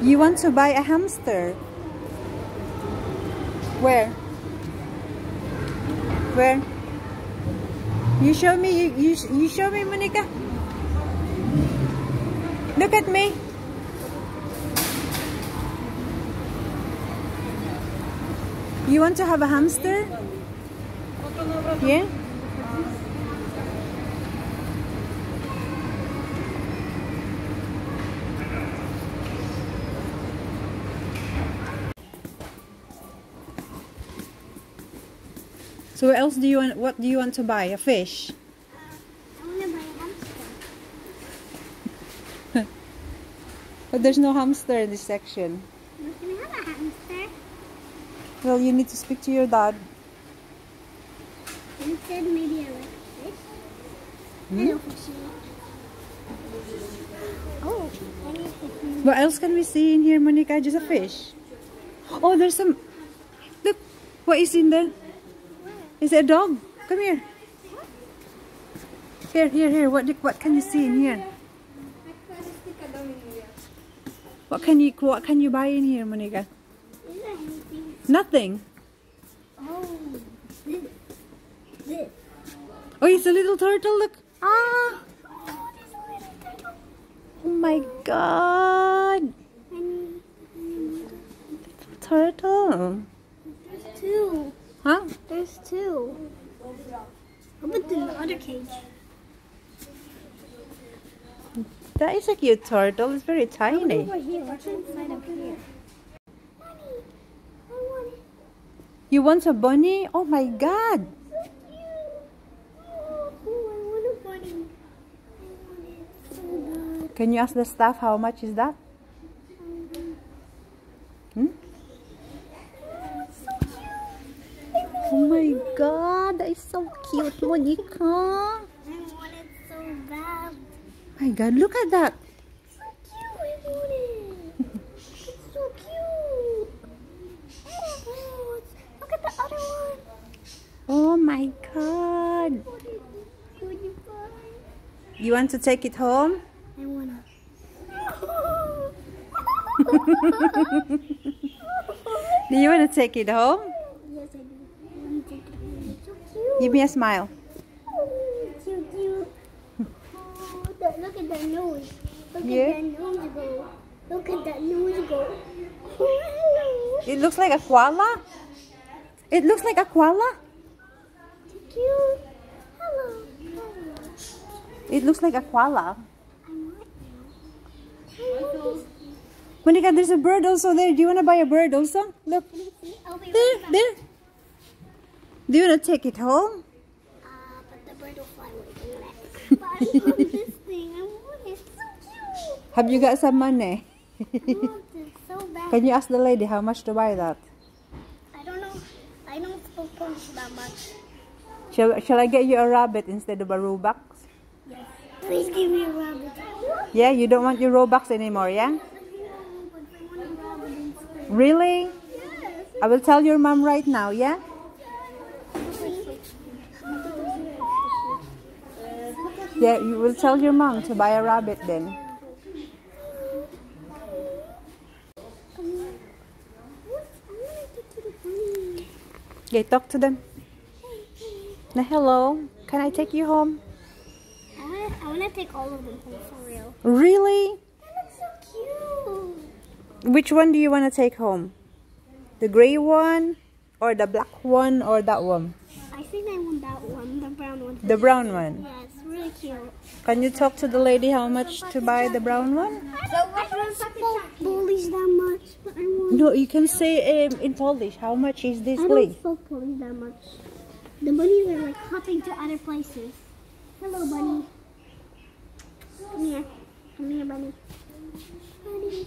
You want to buy a hamster? Where? Where? You show me, you, you, you show me, Monika. Look at me. You want to have a hamster? Yeah? So what else do you want what do you want to buy? A fish? I want to buy a hamster. But there's no hamster in this section. We can have a hamster. Well, you need to speak to your dad. Instead, maybe I like fish. Hmm? Hello, fishy. Oh, I need to What else can we see in here, Monika? Just a fish. Oh, there's some. Look, what is in there? Is it a dog? Come here. Here, here, here. What what can you see in here? What can you what can you buy in here, Monika? Nothing. Oh, this. This. Oh, it's a little turtle. Look. Ah. Oh, little turtle. Oh my God. Need, Turtle. there's two. Huh? There's two. How about the other cage? That is a cute turtle. It's very tiny. Over here. What's inside of here? Mommy, I want it. You want a bunny? Oh my God. So cute. Oh, I want a bunny. I want it so. Can you ask the staff how much is that? Hmm? Oh, it's so cute. Oh my God, that is so cute, Monika. I want it so bad. My God, look at that. So cute. I want it. It's so cute. Oh, look at the other one. Oh my God. What is it? Would you? You want to take it home? I wanna. Do you want to take it home? yes, I do. I wanna take it. It's so cute. Give me a smile. Cute. Look at that nose. Look Yeah. at that nose go. Look at that nose go. It looks like a koala. It looks like a koala. cute. Hello. Hello. It looks like a koala. I want you. I this. Monika, there's a bird also there. Do you want to buy a bird also? Look. Can you see? I'll be There, there. Do you want to take it home? Uh, but the bird will fly away. But I want this thing. I want it. So cute. Have you got some money? I want this so bad. Can you ask the lady how much to buy that? I don't know. I don't suppose that much. Shall, shall I get you a rabbit instead of a Robux? Yes. Please give me a rabbit. Yeah, you don't want your Robux anymore, yeah? But I want a rabbit instead. Really? Yes. I will tell your mom right now, yeah? Yeah, you will tell your mom to buy a rabbit then. Okay, talk to them. Na hello, can I take you home? I I wanna take all of them home for real. Really? That looks so cute. Which one do you want to take home? The gray one or the black one or that one? I think I want that one, the brown one. The brown one. Yeah, it's really cute. Can you talk to the lady how much to buy the brown one? I don't, I don't support bullies that much, but I want. No, you can say um, in Polish. How much is this, I please? don't support bullies that much. The bunnies are like hopping to other places. Hello, bunny. Come here. Come here, bunny. Bunny.